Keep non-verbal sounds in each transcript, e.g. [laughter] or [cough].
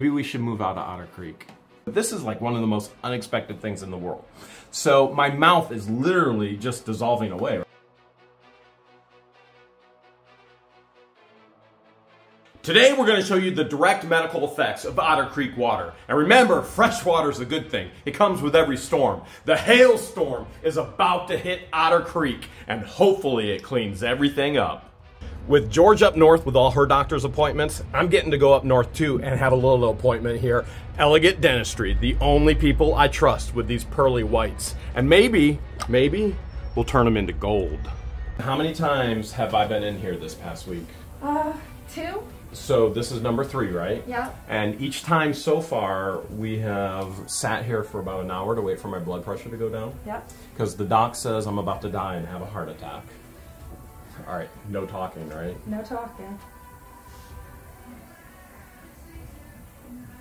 maybe we should move out of Otter Creek. This is like one of the most unexpected things in the world. So my mouth is literally just dissolving away. Today we're going to show you the direct medical effects of Otter Creek water. And remember, fresh water is a good thing. It comes with every storm. The hailstorm is about to hit Otter Creek, and hopefully it cleans everything up. With George up north with all her doctor's appointments, I'm getting to go up north too and have a little appointment here. Elegant Dentistry, the only people I trust with these pearly whites. And maybe, maybe we'll turn them into gold. How many times have I been in here this past week? Uh, two? So this is number three, right? Yeah. And each time so far, we have sat here for about an hour to wait for my blood pressure to go down. Yep. Because the doc says I'm about to die and have a heart attack. All right, no talking, right? No talking.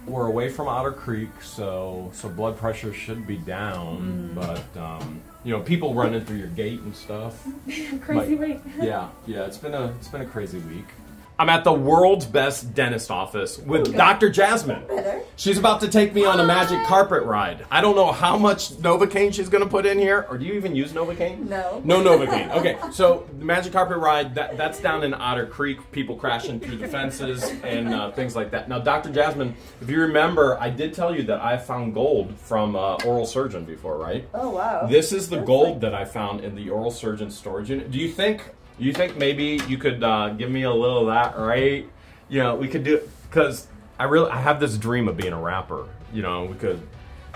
We're away from Otter Creek, so so blood pressure should be down. Mm. But um, you know, people running through your gate and stuff. [laughs] Crazy Might- week. [laughs] Yeah, yeah, it's been a it's been a crazy week. I'm at the world's best dentist office with Dr. Jasmine. Better. She's about to take me on a magic carpet ride. I don't know how much Novocaine she's going to put in here. Or do you even use Novocaine? No. No Novocaine. Okay, so the magic carpet ride, that, that's down in Otter Creek, people crashing through the fences and uh, things like that. Now, Dr. Jasmine, if you remember, I did tell you that I found gold from uh, oral surgeon before, right? Oh, wow. This is the That's gold like- that I found in the oral surgeon storage unit. Do you think you think maybe you could uh, give me a little of that, right? You know, we could do it because I really I have this dream of being a rapper. You know, we could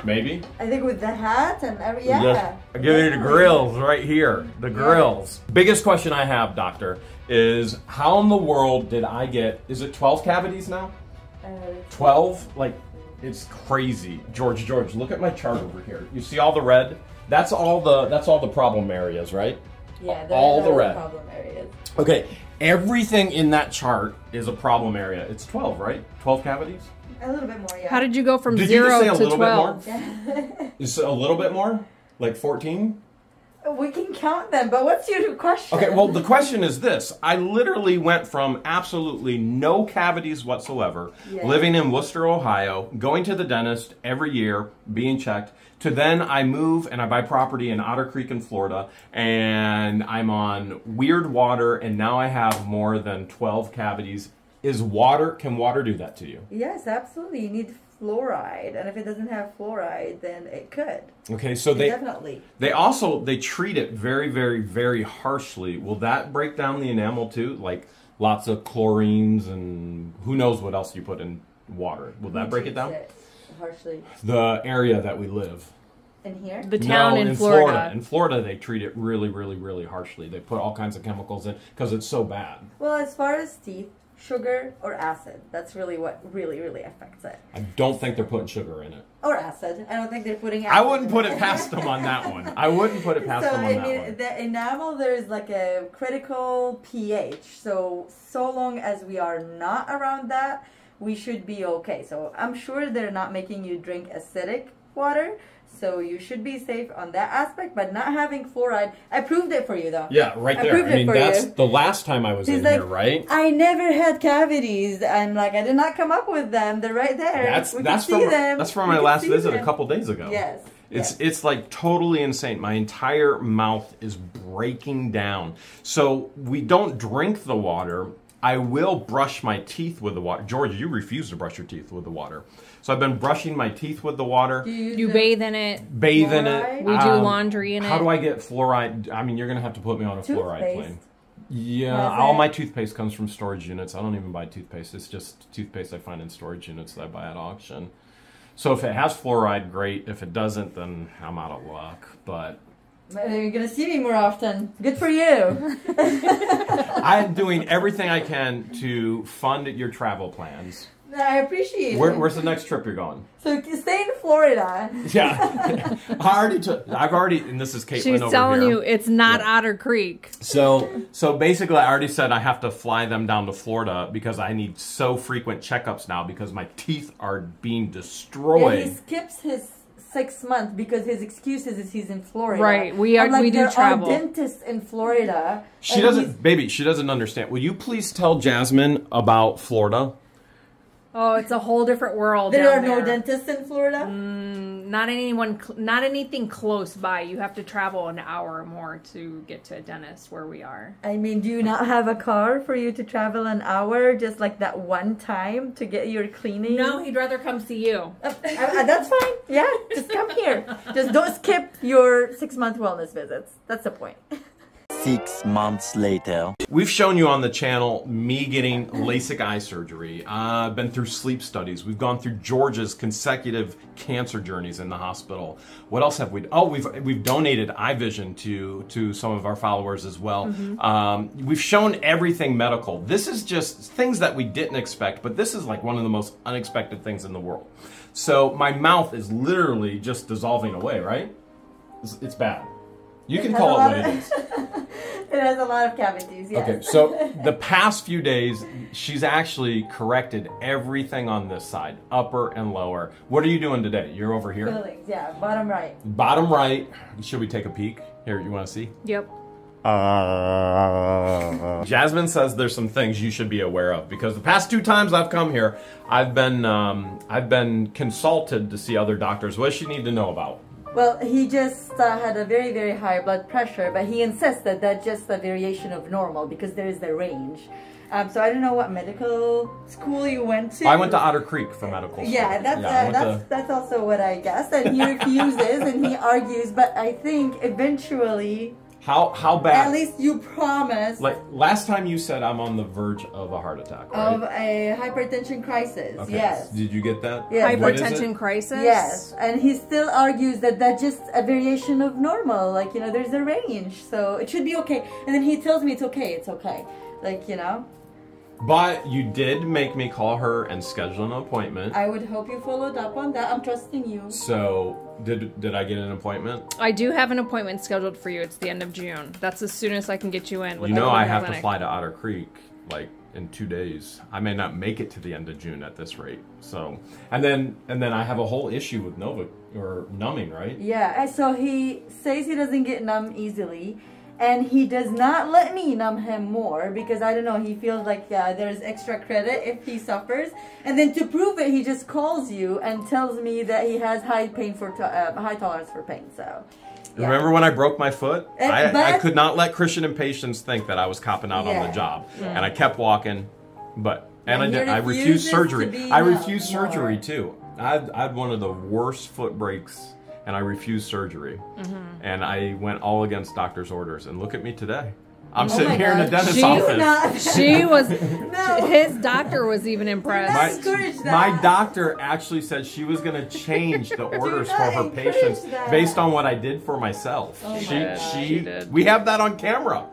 maybe. I think with the hat and every, yeah. I'll give you the grills right here. The grills. Biggest question I have, doctor, is how in the world did I get? Is it twelve cavities now? Uh, 12 like it's crazy george george look at my chart over here you see all the red that's all the that's all the problem areas right yeah, all the red. problem areas. okay everything in that chart is a problem area it's 12 right 12 cavities A little bit more, yeah. How did you go from Did you zero just say a to little bit more? twelve? [laughs] is it a little bit more like 14 we can count them, but what's your question? okay well the question is this i literally went from absolutely no cavities whatsoever Yeah. living in Wooster ohio going to the dentist every year being checked to then i move and i buy property in otter creek in florida and i'm on weird water and now i have more than 12 cavities is water can water do that to you Yes, absolutely. You need fluoride, and if it doesn't have fluoride, then it could. okay so they Definitely. They also they treat it very very very harshly. Will that break down the enamel too? Like lots of chlorines and who knows what else you put in water. Will that break it down? Treats harshly. The area that we live. In here? The town no, in, in Florida. In Florida, they treat it really, really, really harshly. They put all kinds of chemicals in because it's so bad. Well, as far as teeth, sugar or acid, that's really what really, really affects it. I don't think they're putting sugar in it. Or acid. I don't think they're putting acid. I wouldn't in put it past them on that one. I wouldn't put it past so them on I that mean, one. the enamel there is like a critical pH. So so long as we are not around that, we should be okay. So I'm sure they're not making you drink acidic water. So you should be safe on that aspect, but not having fluoride. I proved it for you though. Yeah, right there. I proved I it mean, for that's you. the last time I was He's in like, here, right? I never had cavities. I'm like, I did not come up with them. They're right there. That's we that's from them. that's from We my last visit a couple days ago. Yes. It's yes. it's like totally insane. My entire mouth is breaking down. So we don't drink the water. I will brush my teeth with the water. George, you refuse to brush your teeth with the water. So I've been brushing my teeth with the water, Do you, You bathe in it. bathe in it. We do Um, laundry in How it. How do I get fluoride? I mean, you're gonna have to put me on a fluoride plane. Yeah, all my toothpaste comes from storage units. I don't even buy toothpaste. It's just toothpaste I find in storage units that I buy at auction. So if it has fluoride, great. If it doesn't, then I'm out of luck. But You're gonna see me more often. Good for you. [laughs] [laughs] I'm doing everything I can to fund your travel plans. I appreciate Where, it. where's the next trip you're going? So stay in Florida. Yeah, [laughs] I already took. I've already, and this is Caitlin She's over telling here. you it's not Yeah. Otter Creek. So, so basically, I already said I have to fly them down to Florida because I need so frequent checkups now because my teeth are being And he destroyed. skips his six months because his excuses is he's in Florida. Right, we are- like, we do travel. Are dentists in Florida. She doesn't, baby. She doesn't understand. Will you please tell Jasmine about Florida? Oh, it's a whole different world. There are no there. dentists in Florida. Mm, not anyone, cl- not anything close by. You have to travel an hour or more to get to a dentist where we are. I mean, do you not have a car for you to travel an hour just like that one time to get your cleaning? No, he'd rather come see you. Uh, uh, that's fine. Yeah, just come here. Just don't skip your six month wellness visits. That's the point. Six months later. We've shown you on the channel me getting LASIK eye surgery. Uh, I've been through sleep studies. We've gone through George's consecutive cancer journeys in the hospital. What else have we? Oh, we've we've donated eye vision to to some of our followers as well. Um, we've shown everything medical. This is just things that we didn't expect, but this is like one of the most unexpected things in the world. So my mouth is literally just dissolving away. Right? It's, it's bad. You can call it lot what of- it is. [laughs] it has a lot of cavities. Yes. Okay, so [laughs] the past few days, she's actually corrected everything on this side, upper and lower. What are you doing today? You're over here? Fillings, yeah, bottom right. Bottom right. Should we take a peek? Here, you want to see? Yep. Jasmine says there's some things you should be aware of because the past two times I've come here, I've been um, I've been consulted to see other doctors. What does she need to know about? Well, he just uh, had a very, very high blood pressure, but he insists that that's just a variation of normal because there is the range. Um, so I don't know what medical school you went to. I went to Otter Creek for medical school. Yeah, that's I uh, that's to- that's also what I guess. And he refuses and he argues, but I think eventually, how how bad? at least you promise like last time you said I'm on the verge of a heart attack, right? of a hypertension crisis. Okay. Yes. Did you get that? Yes. Hypertension crisis. Yes, and he still argues that that's just a variation of normal. Like you know, there's a range, so it should be okay. And then he tells me it's okay, it's okay. Like you know, But you did make me call her and schedule an appointment. I would hope you followed up on that. I'm trusting you. so did did I get an appointment? I do have an appointment scheduled for you. It's the end of June. That's as soon as I can get you in. With You know I Cleveland have to fly to Otter Creek like in two days. I may not make it to the end of June at this rate. So and then and then I have a whole issue with Nova or numbing, right? Yeah, so he says he doesn't get numb easily, and he does not let me numb him more because I don't know. He feels like uh, there's extra credit if he suffers, and then to prove it, he just calls you and tells me that he has high pain for to- uh, high tolerance for pain. So. yeah. Remember when I broke my foot? I, I could not let Christian and Patience think that I was copping out on the job, and I kept walking. But and, And I did. I refused surgery. I refused surgery more. too. I had, I had one of the worst foot breaks, and I refused surgery. Mm-hmm. And I went all against doctor's orders. And look at me today. I'm Oh sitting my here in the dentist's She- office. Not- [laughs] She was. [laughs] No. His doctor was even impressed. My, my doctor actually said she was going to change the [laughs] orders for her patients that. based on what I did for myself. Oh my she, God. she, She did. we have that on camera.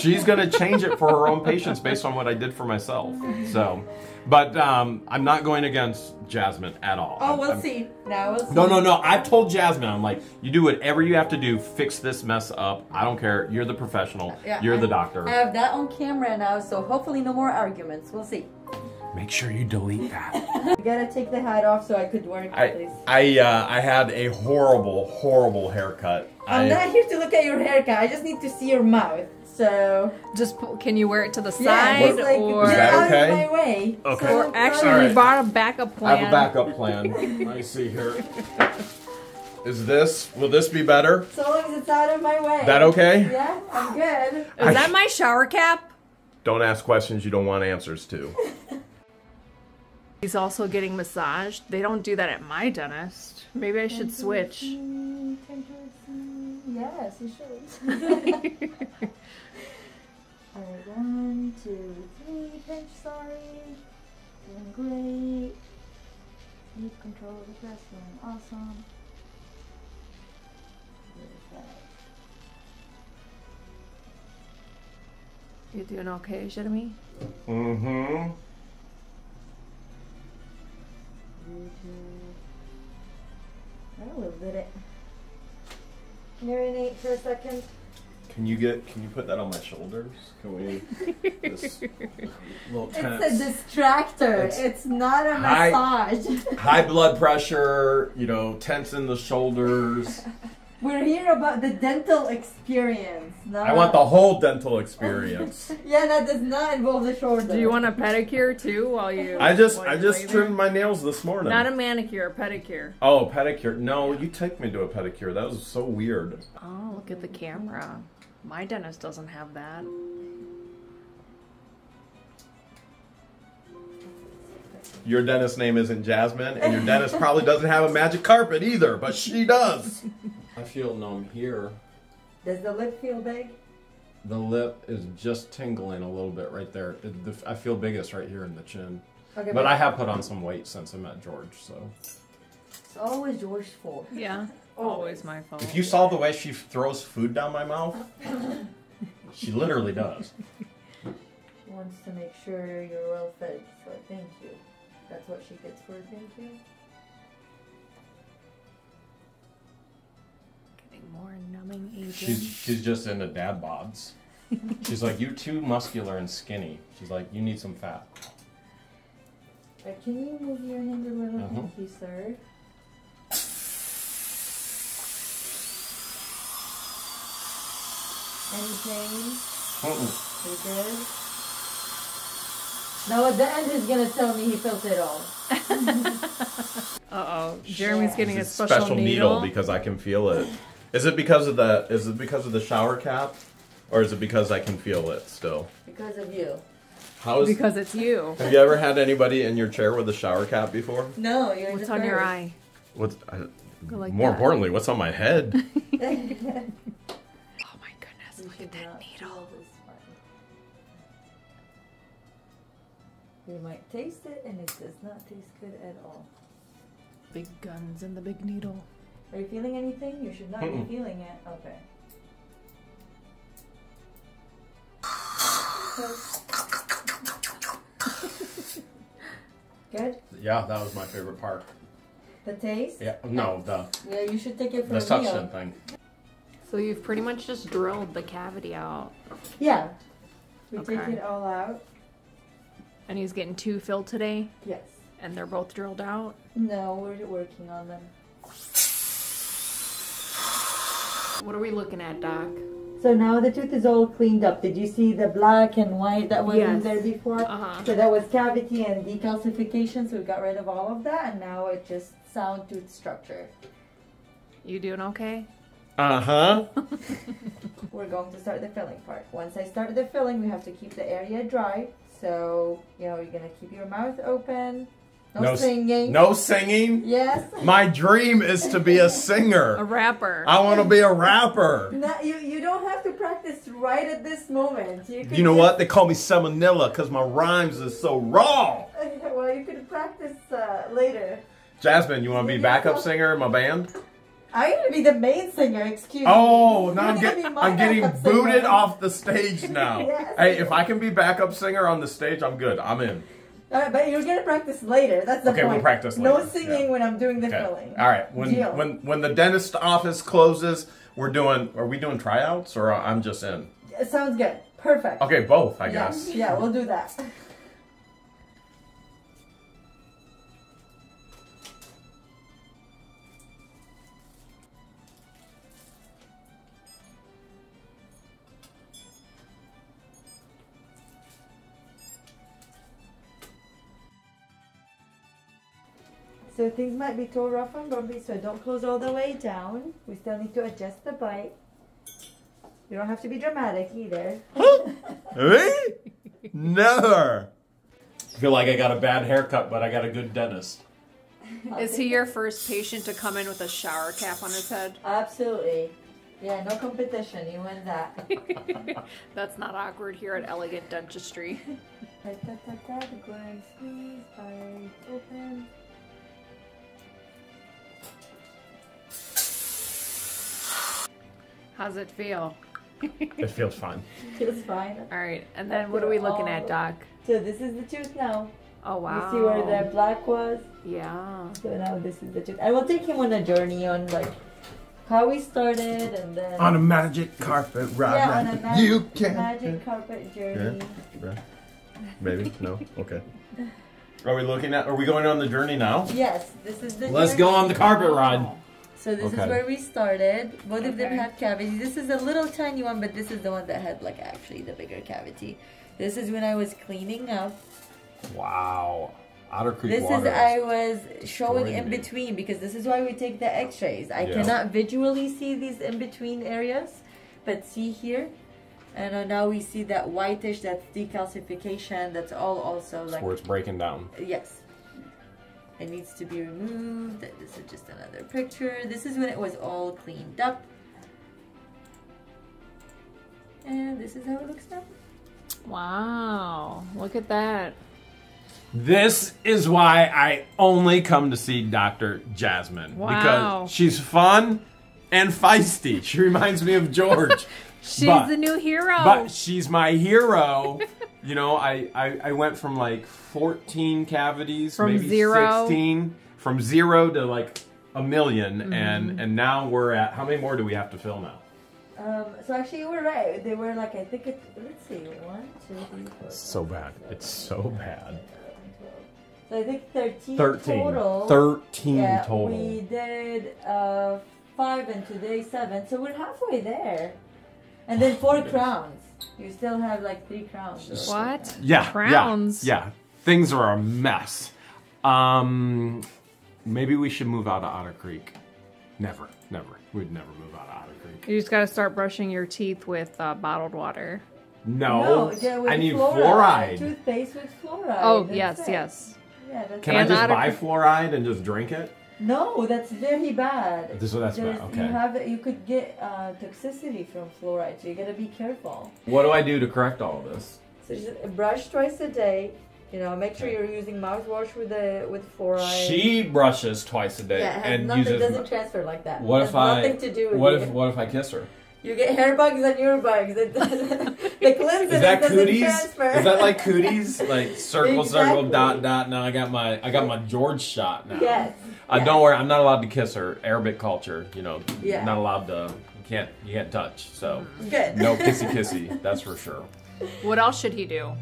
She's going to change it for her own patients based on what I did for myself. So, but um, I'm not going against Jasmine at all. Oh, I'm- we'll I'm- see. Now we'll see. No, no, no. I've told Jasmine, I'm like, you do whatever you have to do, fix this mess up. I don't care. You're the professional. Yeah, You're I- the doctor. I have that on camera now, so hopefully no more arguments. We'll see. Make sure you delete that. [laughs] I gotta take the hat off so I could work, I please. I uh, I had a horrible, horrible haircut. I'm I, not here to look at your haircut. I just need to see your mouth. So Just pu- can you wear it to the yeah, side just like or? get that out okay? of my way. Okay. So, Or actually, All right. we brought a backup plan. I have a backup plan. [laughs] Let me see here. Is this? Will this be better? So long as it's out of my way. That okay? Yeah, I'm good. Is I that my shower cap? Don't ask questions you don't want answers to. [laughs] He's also getting massaged. They don't do that at my dentist. Maybe I should switch. Ten towards, Yes, you should. [laughs] Alright, one, two, three, pinch, sorry. Doing great. Deep control of the breast, doing awesome. You doing okay, Jeremy? Mm-hmm. I will let it marinate for a second. Can you get? Can you put that on my shoulders? Can we? This [laughs] little It's a distractor. It's- It's, not a Hi. massage. [laughs] High blood pressure. You know, tense in the shoulders. We're here about the dental experience. Not... I want the whole dental experience. [laughs] Yeah, that does not involve the shoulder. Do you want a pedicure too while you? I just while I you just lay trimmed my nails this morning. Not a manicure, a pedicure. oh, pedicure. No, you take me to a pedicure. That was so weird. Oh, look at the camera. My dentist doesn't have that. Your dentist name isn't Jasmine, and your dentist probably doesn't have a magic carpet either, but she does. I feel numb here. Does the lip feel big? The lip is just tingling a little bit right there. It, the, I feel biggest right here in the chin. Okay, But I have put on some weight since I met George, so. It's always George's fault. Yeah, [laughs] always my fault. If you saw the way she throws food down my mouth, she literally does. She [laughs] wants to make sure you're well fed, so thank you. That's what she gets for a thank you. Getting more numbing agent. She's, she's just into dad bods. [laughs] She's like, you're too muscular and skinny. She's like, you need some fat. Uh, can you move your hand a little? Mhm. Thank you, sir. Any pain? Mm-mm. You good? Now at the end he's gonna tell me he felt it all. [laughs] Uh oh, Jeremy's getting a It's special, needle. because I can feel it. Is it because of the is it because of the shower cap? Or is it because I can feel it still? Because of you. How is because it's you. Have you ever had anybody in your chair with a shower cap before? No, you're What's the on your eye? What's I, like more that. importantly, what's on my head? [laughs] [laughs] at that needle. feel this one. You might taste it and it does not taste good at all. Big guns and the big needle. Are you feeling anything? You should not Mm-mm. be feeling it. Okay. [laughs] Good. Yeah, that was my favorite part. The taste? Yeah, no, the, Yeah, you should take it for the a suction meal. thing. So you've pretty much just drilled the cavity out, Yeah. We take it all out. and he's getting two filled today, Yes. and they're both drilled out. No, we're working on them. What are we looking at, Doc? So now the tooth is all cleaned up. Did you see the black and white that was in there before? Uh huh. So that was cavity and decalcification, so we got rid of all of that, and now it's just sound tooth structure. You doing okay? Uh huh. [laughs] We're going to start the filling part. Once I start the filling, we have to keep the area dry. So, you know, you're gonna keep your mouth open. No, No singing. No singing. Yes. My dream is to be a singer. A rapper. I want to be a rapper. No, you, you don't have to practice right at this moment. You, could You know just- what? They call me Salmonella because my rhymes are so raw. [laughs] well, you could practice uh, later. Jasmine, you want to be backup singer in my band? I'm gonna be the main singer. Excuse Oh, me. now I'm, get, I'm getting backup singer. booted off the stage [laughs] now. Yes. Hey, if I can be backup singer on the stage, I'm good. I'm in. All right, but you're gonna practice later. That's the Okay, point. we'll practice No singing Yeah. when I'm doing the Okay. filling. All right. When Deal. when when the dentist office closes, we're doing. Are we doing tryouts or I'm just in? It sounds good. Perfect. Okay, both. I Yeah, guess. Yeah, we'll do that. So things might be too rough and bumpy, so don't close all the way down. We still need to adjust the bite. You don't have to be dramatic either. [laughs] Me? Never. I feel like I got a bad haircut, but I got a good dentist. Is he your first patient to come in with a shower cap on his head? Absolutely. Yeah, no competition. You win that. [laughs] That's not awkward here at Elegant Dentistry. [laughs] How's it feel? It feels fine. [laughs] Feels fine. All right, and then what are we looking at, Doc? So this is the tooth now. Oh wow. You see where the black was? Yeah. So now this is the tooth. I will take him on a journey on like how we started and then On a magic carpet ride. yeah, on a magic, you can. magic carpet journey. Right. Maybe no. Okay. Are we looking at? Are we going on the journey now? Yes, this is the Let's journey. go on the carpet ride. So this Okay. is where we started. Both of them have cavities. This is a little tiny one, but this is the one that had like actually the bigger cavity. This is when I was cleaning up. Wow. Otter Creek This water. is I was showing destroying in me. between because this is why we take the X-rays. I Yeah. cannot visually see these in between areas, but see here, and uh, now we see that whitish, that's decalcification. That's all also like where it's breaking down. Yes. It needs to be removed. This is just another picture. This is when it was all cleaned up. And this is how it looks now. Wow. Look at that. This is why I only come to see Dr. Jasmine. Wow. Because she's fun and feisty. She reminds me of George. [laughs] She's But- the new hero. But she's my hero. [laughs] you know, I, I, I went from like 14 cavities, From maybe zero. 16, from zero to like a 1000000 Mm-hmm. and and now we're at how many more do we have to fill now? Um, so actually, you were right. They were like, I think it, let's see, one, two, three, four. It's so bad. It's so bad. So I think 13, 13. total. 13 yeah, total. We did uh, five and today seven. So we're halfway there. And then four crowns. You still have like three crowns. or four What? Yeah, Crowns. Yeah, yeah. Things are a mess. Um, maybe we should move out of Otter Creek. Never, never. We'd never move out of Otter Creek. You just got to start brushing your teeth with uh, bottled water. No, yeah, with I need fluoride. fluoride. Toothpaste with fluoride. Oh, that's yes, it. yes. Yeah, that's Can it. I just buy fluoride and just drink it? No, that's very bad. This- so that's bad, okay. You have you could get uh, toxicity from fluoride, so you gotta be careful. What do I do to correct all of this? So just brush twice a day. You know, make sure you're using mouthwash with the with fluoride. She brushes twice a day yeah, and nothing, uses. doesn't transfer like that. what It if has I? Nothing to do with what you. if what if I kiss her? You get hair bugs and your bugs. It doesn't, [laughs] [laughs] the cleanser Is that doesn't cooties? transfer. Is that like cooties? Like circle, circle, dot, dot. Now I got my I got my George shot now. Yes. Uh, yes. Don't worry, I'm not allowed to kiss her. Arabic culture, you know, Yeah. not allowed to. You can't you can't touch. So Good. no [laughs] kissy kissy. That's for sure. What else should he do?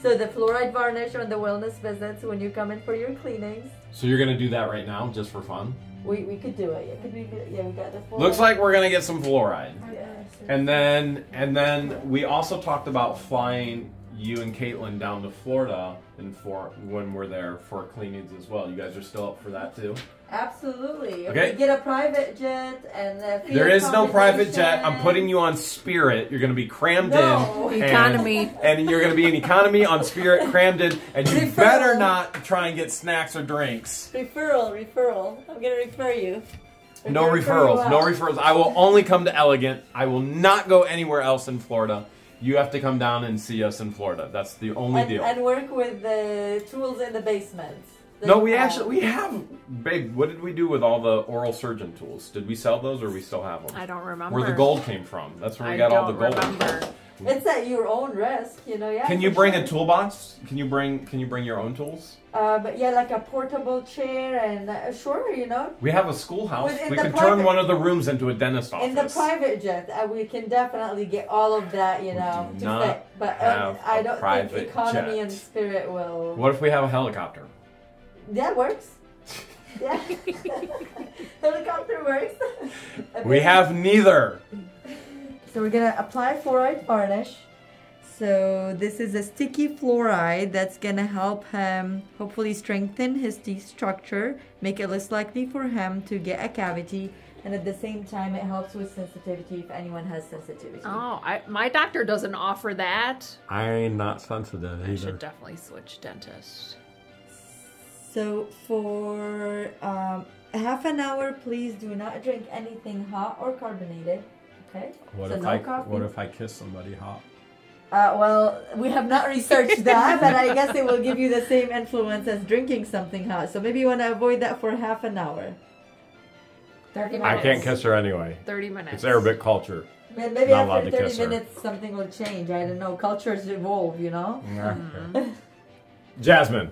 So the fluoride varnish on the wellness visits when you come in for your cleanings. So you're gonna do that right now, just for fun? We, we could do it. Yeah, could we? Yeah, we got the fluoride. Looks like we're gonna get some fluoride. Yeah. And then and then we also talked about flying you and Caitlin down to Florida and for when we're there for cleanings as well. You guys are still up for that too? Absolutely. If Okay. we get a private jet and a field There is no private jet. I'm putting you on Spirit. You're gonna be crammed No. in. and- Economy. And, you're gonna be in economy on Spirit, crammed in, and you Referral. better not try and get snacks or drinks. referral. Referral. I'm gonna refer you. I'm No gonna refer you referrals. No referrals. I will only come to Elegant. I will not go anywhere else in Florida. You have to come down and see us in Florida. That's the only And, deal. and work with the tools in the basement. that no, we have. actually we have, babe. What did we do with all the oral surgeon tools? Did we sell those, or we still have them? I don't remember. Where the gold came from? That's where we I got all don't the gold. remember. [laughs] It's at your own risk, you know. Yeah. Can you bring sure. a toolbox? Can you bring Can you bring your own tools? Uh, but yeah, like a portable chair and uh, sure, you know, We have a schoolhouse. We could turn one of the rooms into a dentist office. in the private jet, uh, we can definitely get all of that, you know, do to not fit. But uh, have I don't think economy jet. and spirit will. What if we have a helicopter? That works. [laughs] Yeah. [laughs] Helicopter works. We have neither. So we're gonna apply fluoride varnish. So this is a sticky fluoride that's gonna help him hopefully strengthen his teeth structure, make it less likely for him to get a cavity, and at the same time it helps with sensitivity if anyone has sensitivity. Oh, I, my doctor doesn't offer that. I'm not sensitive either. I should definitely switch dentist. So for um, half an hour, please do not drink anything hot or carbonated. Okay. What so if no I coffee. What if I kiss somebody hot? Uh, well, we have not researched [laughs] that, but I guess it will give you the same influence as drinking something hot. So maybe you want to avoid that for half an hour. 30 minutes. I can't kiss her anyway. 30 minutes. It's Arabic culture. May- Maybe Not after 30 kiss her. minutes, something will change. I don't know. Cultures evolve, you know? [laughs] Jasmine,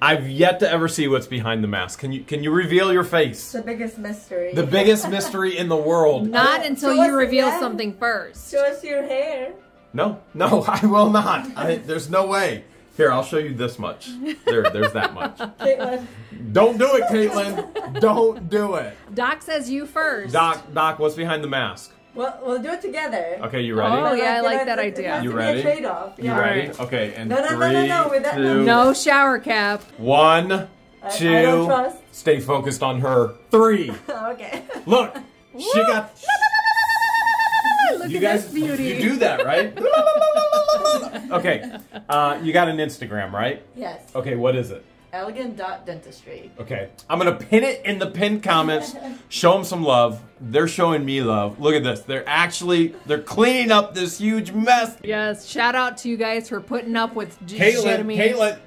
I've yet to ever see what's behind the mask. Can you Can you reveal your face? The biggest mystery. The biggest mystery in the world. Not until show you reveal again. something first. Show us your hair. No, no, [laughs] I will not. I, there's no way. Here, I'll show you this much. There, there's that much. [laughs] Caitlin. Don't do it, Caitlin. Don't do it. Doc says you first. Doc, Doc, what's behind the mask? Well, we'll do it together. Okay, you ready? Oh, yeah, I But, like that idea. It has You to ready? Be a trade-off. You Yeah. ready? Okay, and No, no, no, three, no, no, with that- two, No shower cap. one, I- I two. don't trust. Stay focused on her. Three. [laughs] okay. Look, she got. [laughs] Look You at guys, this beauty. you do that, right? [laughs] okay, uh, you got an Instagram, right? yes. Okay, what is it? Elegant dot dentistry. Okay, I'm gonna pin it in the pinned comments. [laughs] Show them some love. They're showing me love. Look at this. They're actually they're cleaning up this huge mess. Yes, shout out to you guys for putting up with j- Caitlin, shitting.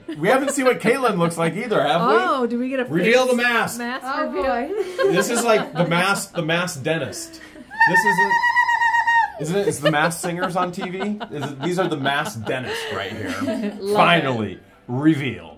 Caitlin, we haven't seen what Caitlin looks like either, have we? Oh, do we get a Reveal face the mask. Mask Oh reveal. boy. [laughs] This is like the mask, the mask dentist. This isn't. Isn't it? Is the mask singers on TV? Is it, these are the mask dentists right here. [laughs] Love Finally revealed.